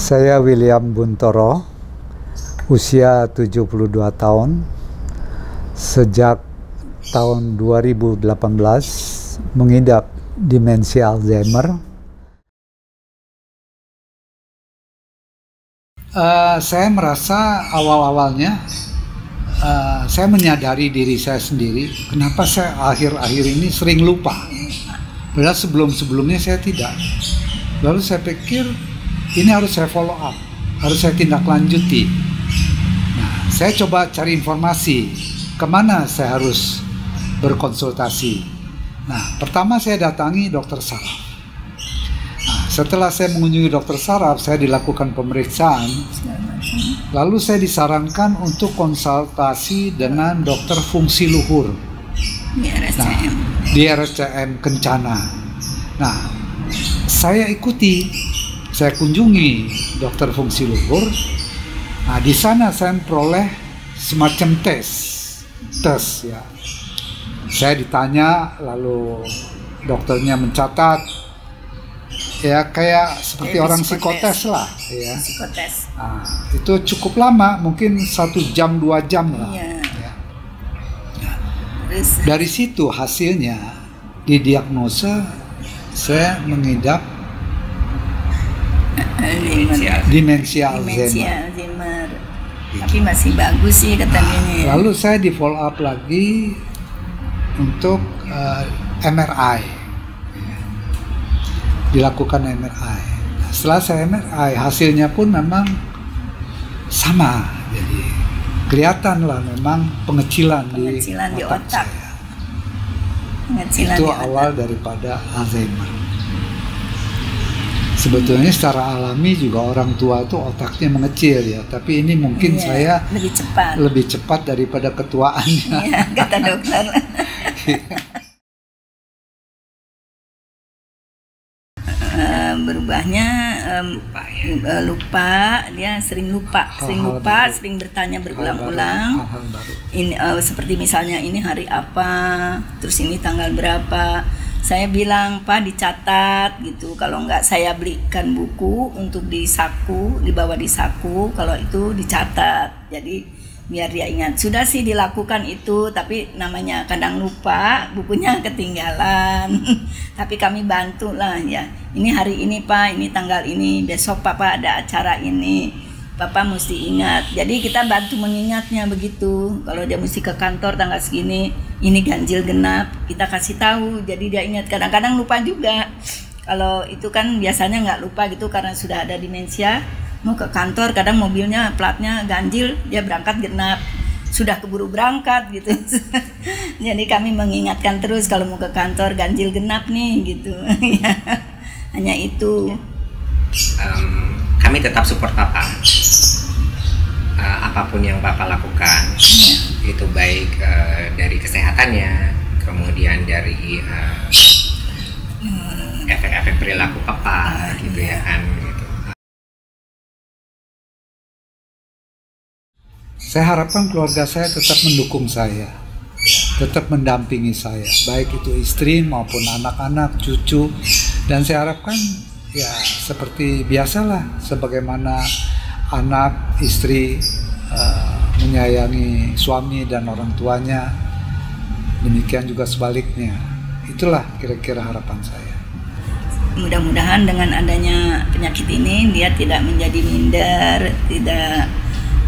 Saya William Buntoro, usia 72 tahun. Sejak tahun 2018 mengidap demensia Alzheimer. Uh, saya merasa awal-awalnya uh, saya menyadari diri saya sendiri kenapa saya akhir-akhir ini sering lupa padahal sebelum-sebelumnya saya tidak lalu saya pikir ini harus saya follow up harus saya tindak lanjuti nah, saya coba cari informasi ke mana saya harus berkonsultasi nah pertama saya datangi dokter saraf setelah saya mengunjungi dokter saraf, saya dilakukan pemeriksaan. Lalu saya disarankan untuk konsultasi dengan dokter fungsi luhur. Di RSCM. Nah, di RSCM Kencana. Nah, saya ikuti, saya kunjungi dokter fungsi luhur. Nah, di sana saya memperoleh semacam tes, tes ya. Saya ditanya, lalu dokternya mencatat ya kayak seperti ya, orang psikotes. lah ya psikotes nah, itu cukup lama mungkin satu jam dua jam lah ya. Ya. Nah, dari situ hasilnya didiagnosa saya mengidap demensia demensia Alzheimer. Tapi masih bagus sih katanya. Nah, lalu saya di follow up lagi untuk uh, eh, MRI dilakukan MRI. Nah, setelah saya MRI hasilnya pun memang sama, jadi kelihatan lah memang pengecilan, pengecilan di, otak. Di otak. Saya. Pengecilan Itu di awal otak. daripada Alzheimer. Sebetulnya secara alami juga orang tua itu otaknya mengecil ya, tapi ini mungkin iya, saya lebih cepat lebih cepat daripada ketuaannya. Iya, kata dokter. berubahnya um, lupa, ya. lupa dia sering lupa hal, sering lupa baru. sering bertanya berulang-ulang ini uh, seperti misalnya ini hari apa terus ini tanggal berapa saya bilang pak dicatat gitu. Kalau nggak saya belikan buku untuk di saku dibawa di saku kalau itu dicatat. Jadi biar dia ingat. Sudah sih dilakukan itu tapi namanya kadang lupa bukunya ketinggalan. Tapi kami bantu lah ya. Ini hari ini pak ini tanggal ini besok papa ada acara ini papa mesti ingat. Jadi kita bantu mengingatnya begitu. Kalau dia mesti ke kantor tanggal segini ini ganjil genap kita kasih tahu. Jadi dia ingat. Kadang-kadang lupa juga. Kalau itu kan biasanya nggak lupa gitu karena sudah ada demensia mau ke kantor kadang mobilnya platnya ganjil dia berangkat genap. Sudah keburu berangkat gitu. Jadi kami mengingatkan terus kalau mau ke kantor ganjil genap nih gitu. Hanya itu. Um, kami tetap support papa. uh, apa pun yang bapak lakukan ya. itu baik uh, dari kesehatannya kemudian dari uh, efek-efek perilaku papa gitu ya kan Saya harapkan keluarga saya tetap mendukung saya, tetap mendampingi saya, baik itu istri maupun anak-anak, cucu, dan saya harapkan ya seperti biasalah, sebagaimana anak, istri menyayangi suami dan orang tuanya, demikian juga sebaliknya. Itulah kira-kira harapan saya mudah-mudahan dengan adanya penyakit ini dia tidak menjadi minder, tidak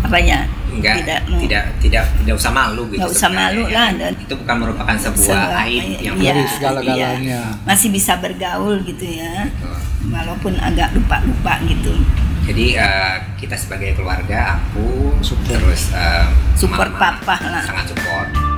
apa ya enggak tidak tidak tidak tidak usah malu gitu. Enggak usah malu lah dan itu bukan merupakan sebuah aib yang ya, segala-galanya. Ya, masih bisa bergaul gitu ya. Betul. Walaupun agak lupa-lupa gitu. Jadi uh, kita sebagai keluarga aku support. terus uh, support mama, papa lah. Sangat support.